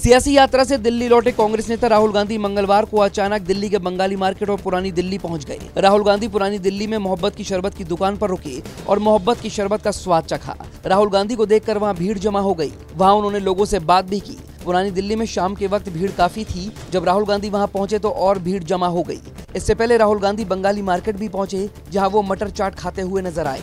सियासी यात्रा से दिल्ली लौटे कांग्रेस नेता राहुल गांधी मंगलवार को अचानक दिल्ली के बंगाली मार्केट और पुरानी दिल्ली पहुँच गए। राहुल गांधी पुरानी दिल्ली में मोहब्बत की शरबत की दुकान पर रुके और मोहब्बत की शरबत का स्वाद चखा। राहुल गांधी को देखकर वहाँ भीड़ जमा हो गई। वहाँ उन्होंने लोगों से बात भी की। पुरानी दिल्ली में शाम के वक्त भीड़ काफ़ी थी। जब राहुल गांधी वहाँ पहुँचे तो और भीड़ जमा हो गई। इससे पहले राहुल गांधी बंगाली मार्केट भी पहुँचे, जहाँ वो मटर चाट खाते हुए नज़र आए।